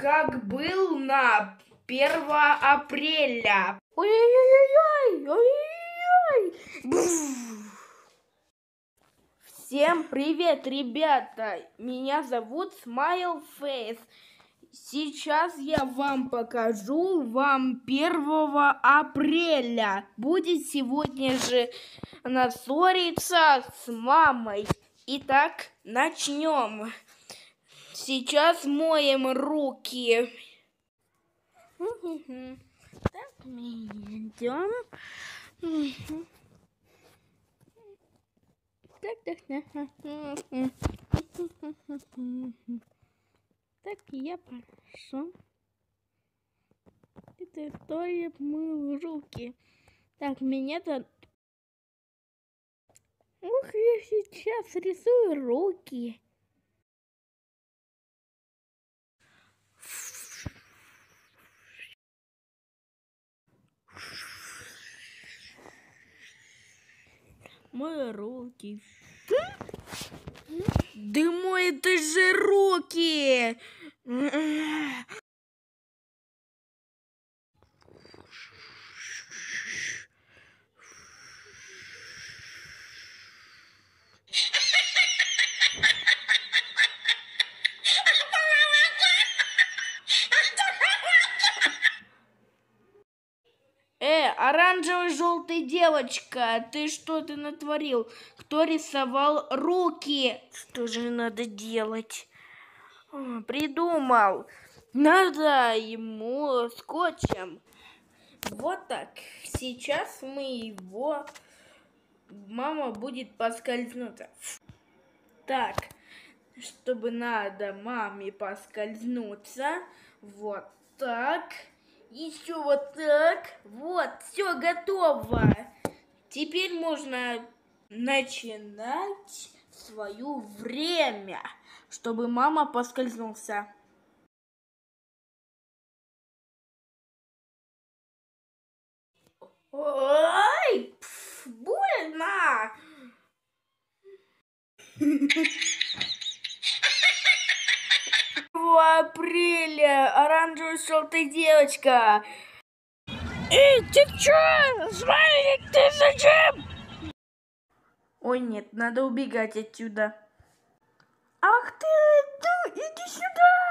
как был на 1 апреля. Ой-ой-ой-ой, ой-ой-ой. Всем привет, ребята! Меня зовут Смайл Фейс. Сейчас я вам покажу вам 1 апреля. Будет сегодня же она ссориться с мамой. Итак, начнем. Сейчас моем руки. Так, мы идем. Так, так, так. Так, я пошел. Это тоже мыл руки. Так, меня-то... Ух, я сейчас рисую руки. Мои руки. Да мой это же руки! Э, оранжевая желтая девочка, ты что ты натворил? Кто рисовал руки? Что же надо делать? О, придумал. Надо ему скотчем. Вот так. Сейчас мы его... Мама будет поскользнуться. Так, чтобы надо маме поскользнуться. Вот так. Еще вот так. Вот, все готово. Теперь можно начинать свое время, чтобы мама поскользнулся. Ой, пф, больно. апреля оранжевая желтая девочка. Эй, ты чё? Смайлик, ты зачем? Ой, нет, надо убегать отсюда. Ах ты, иди сюда.